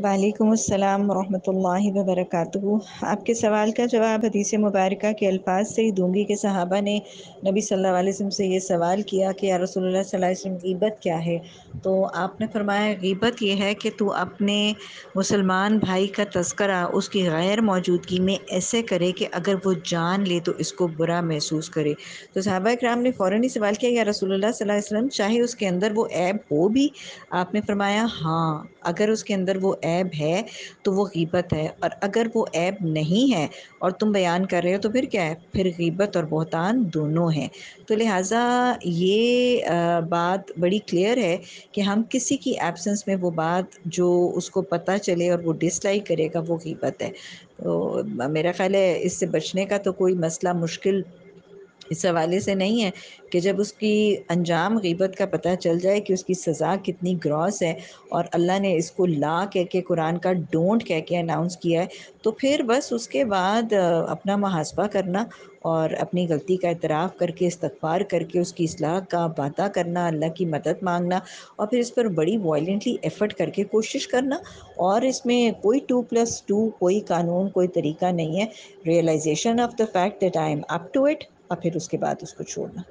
वालेकुम अस्सलाम वरहमतुल्लाहि वबरकातुहू। आपके सवाल का जवाब हदीस मुबारक के अल्फाज से ही दूँगी कि सहाबा ने नबी सल्लल्लाहु अलैहि वसल्लम से ये सवाल किया कि या रसूलुल्लाह सल्लल्लाहु अलैहि वसल्लम, गीबत क्या है? तो आपने फरमाया, गीबत ये है कि तू अपने मुसलमान भाई का तस्करा उसकी गैर मौजूदगी में ऐसे करे कि अगर वो जान ले तो इसको बुरा महसूस करे। तो सहाबा कराम ने फ़ौरन ही सवाल किया, या रसूलुल्लाह सल्लल्लाहु अलैहि वसल्लम, चाहे उसके अंदर वो ऐब हो भी, आपने फरमाया हाँ अगर उसके अंदर वो है तो वो गीबत है। और अगर वो ऐब नहीं है और तुम बयान कर रहे हो तो फिर क्या है? फिर गीबत और बहतान दोनों हैं। तो लिहाजा ये बात बड़ी क्लियर है कि हम किसी की एब्सेंस में वो बात जो उसको पता चले और वो डिसलाइक करेगा, वो गीबत है। तो मेरा ख़्याल है इससे बचने का तो कोई मसला मुश्किल इस हवाले से नहीं है कि जब उसकी अंजाम गीबत का पता चल जाए कि उसकी सज़ा कितनी ग्रॉस है और अल्लाह ने इसको ला कह के कुरान का डोंट कह के अनाउंस किया है तो फिर बस उसके बाद अपना मुहासबा करना और अपनी गलती का इतराफ़ करके इस्तफ़ार करके उसकी असलाह का वादा करना, अल्लाह की मदद मांगना और फिर इस पर बड़ी वॉयलेंटली एफ़र्ट करके कोशिश करना और इसमें कोई टू प्लस टू कोई कानून, कोई तरीका नहीं है। Realisation of the fact that I am up to it और फिर उसके बाद उसको छोड़ना।